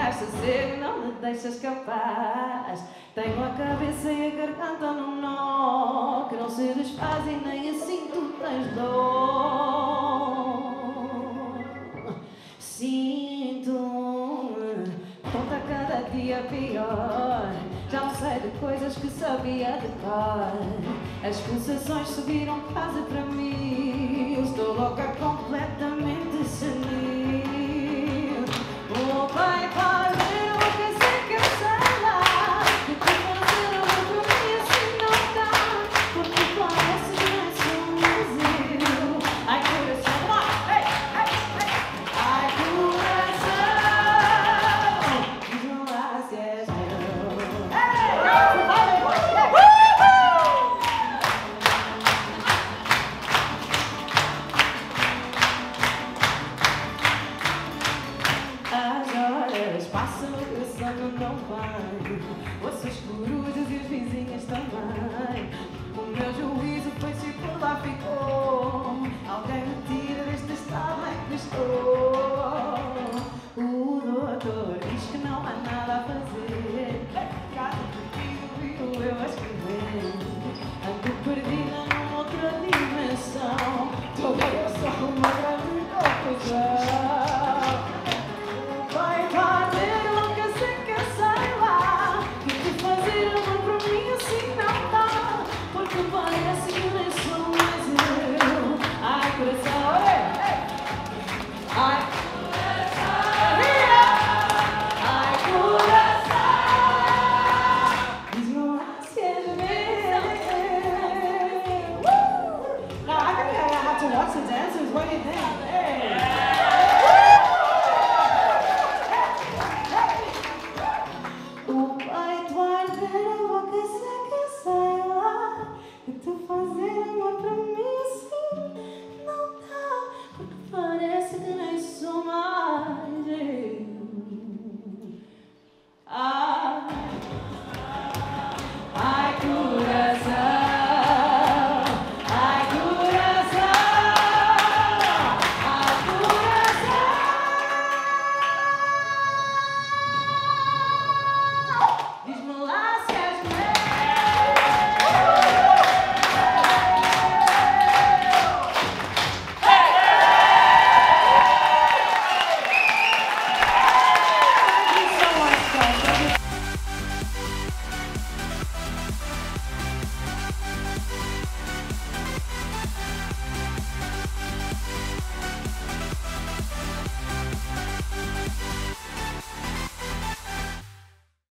dás sossego, não me deixas capaz. Tenho a cabeça e a garganta num nó que não se desfaz e nem assim tu tens dor. Sinto-me tonta cada dia pior. Já não sei de coisas que sabia de cor. As pulsações subiram quase para mim. Estou louca completamente senil. Passam o sono não vai. Ouço as corujas e os vizinhos também. O meu juízo foi-se por lá ficou. Alguém me tira deste estado em que estou. O doutor diz que não há nada a fazer. Watch the dancers, what do you think? Hey.